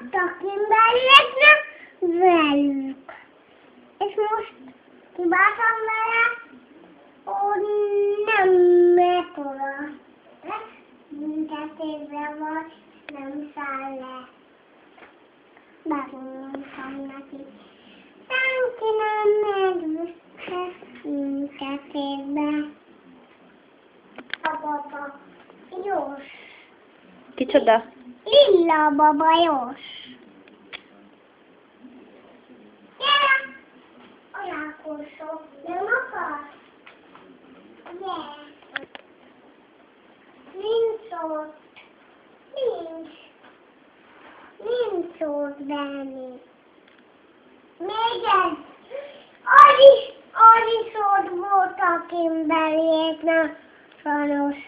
voltak embereknek velük. És most kibáltam vele, hogy nem mehet oda. Büntetésben vagy, nem száll le. Megmondtam neki. Senki nem megy büntetésbe. A baba Jós. Kicsoda? Lilla baba Jós. Gyere! A rákósok. Nem akarsz? Gyere! Nincs ott. Nincs. Nincs ott benni. Még egy. Az is, az is ott volt a Kimberlyéknek. Sajnos.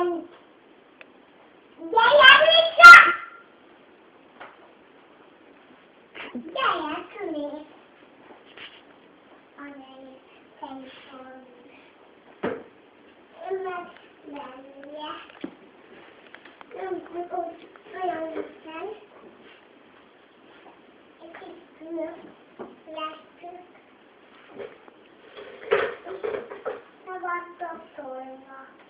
um, Dayamisha. Daya, come here. On a pencil. Daya. Um, oh, I understand. It is blue. Plastic. I the story.